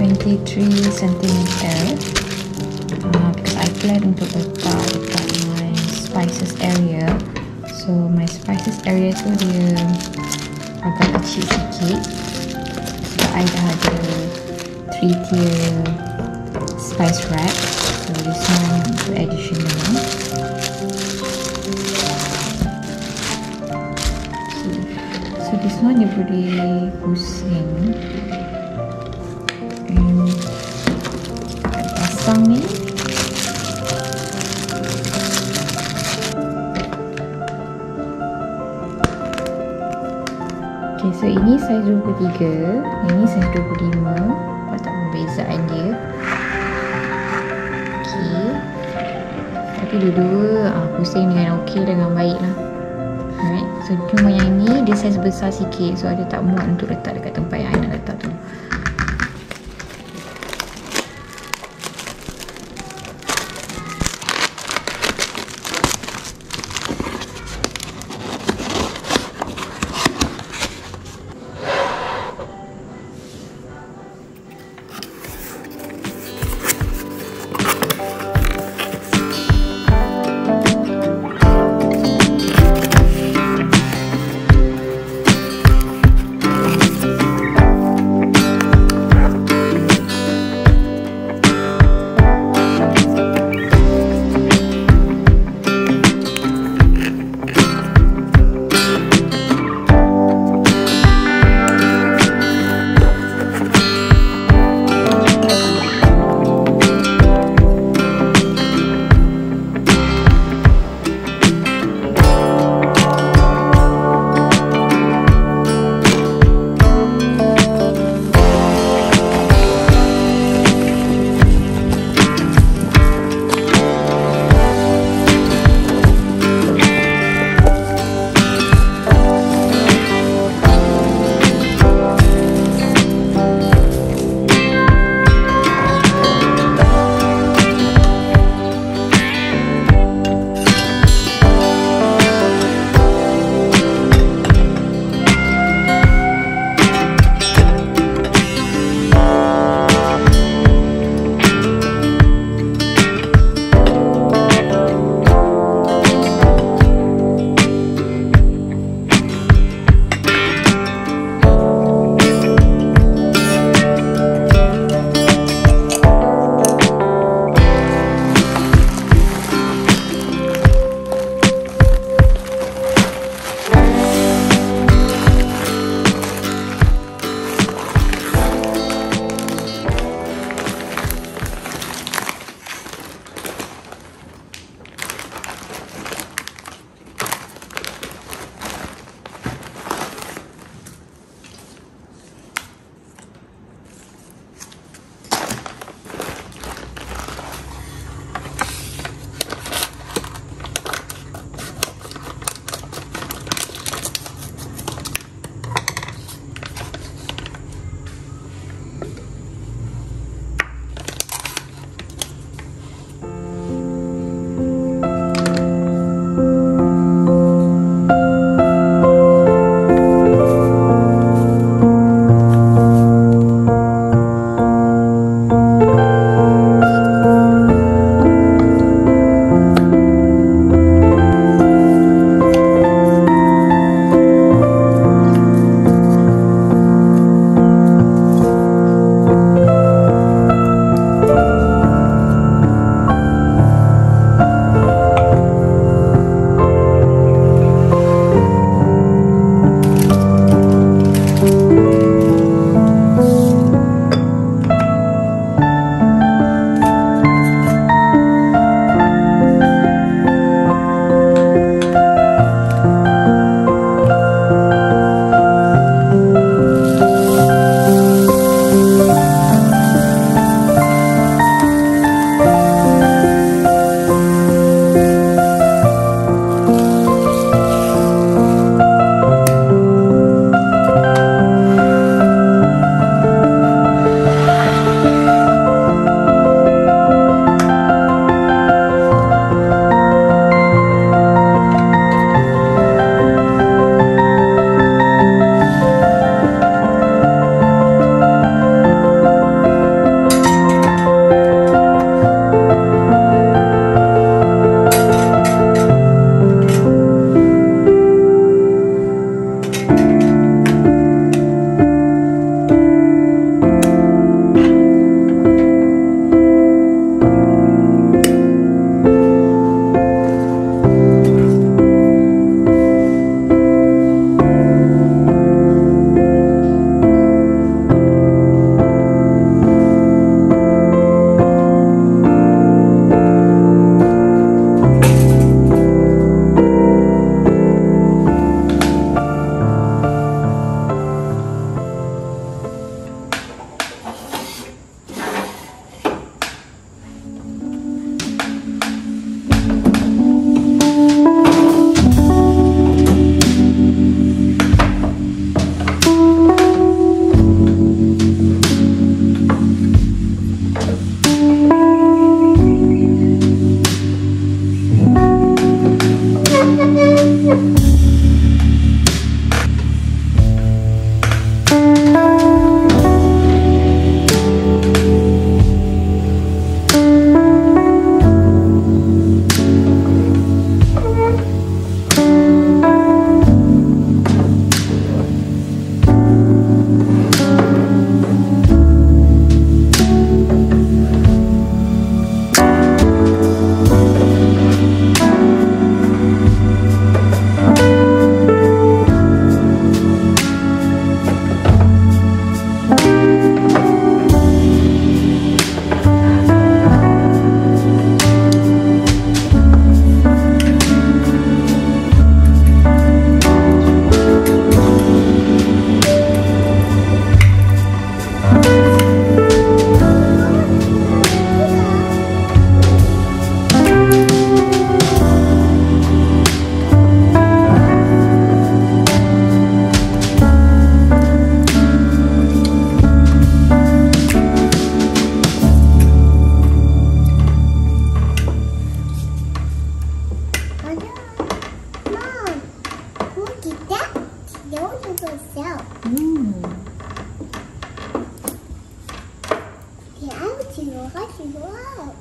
23 centimeter. Uh, because I plan untuk letak dekat my spices area. So my spices area tu dia agak kecil sikit. So I dah ada 3 tier spice rack. So this one untuk additional. So this one dia boleh pusing kita pasang ni. Okay, so ini saiz 23 Ini saiz 25 Nampak tak perbezaan dia. Okay. Tapi dua-dua ah, Pusing dengan okey dengan baik lah Alright, so cuma yang ni dia saiz besar sikit. So ada tak muat untuk letak dekat tempat yang I nak letak tu I What?